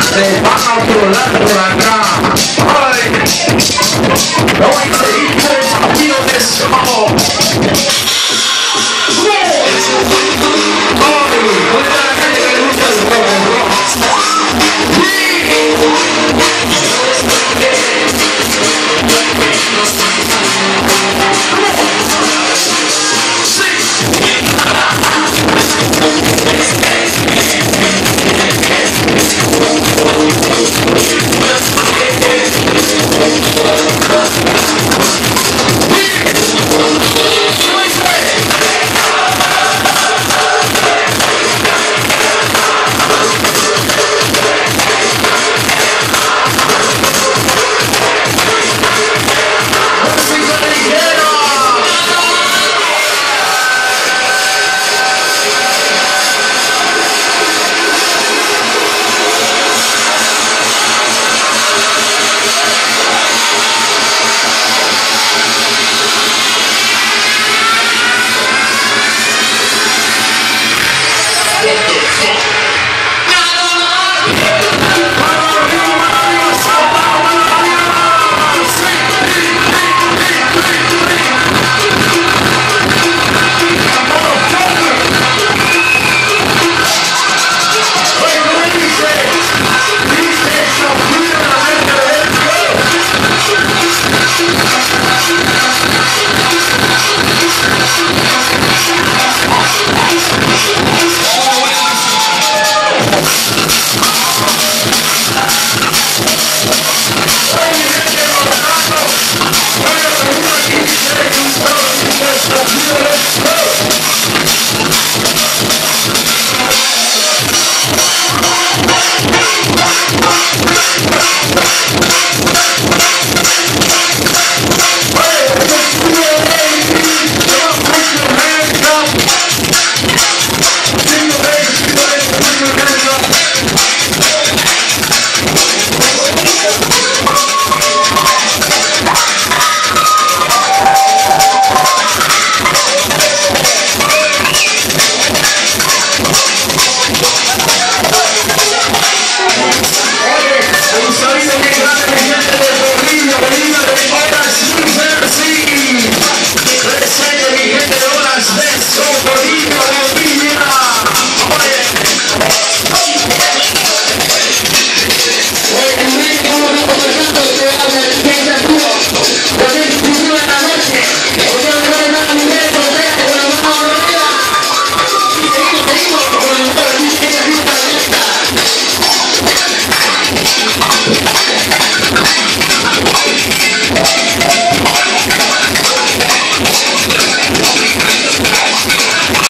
Se baja por la huracán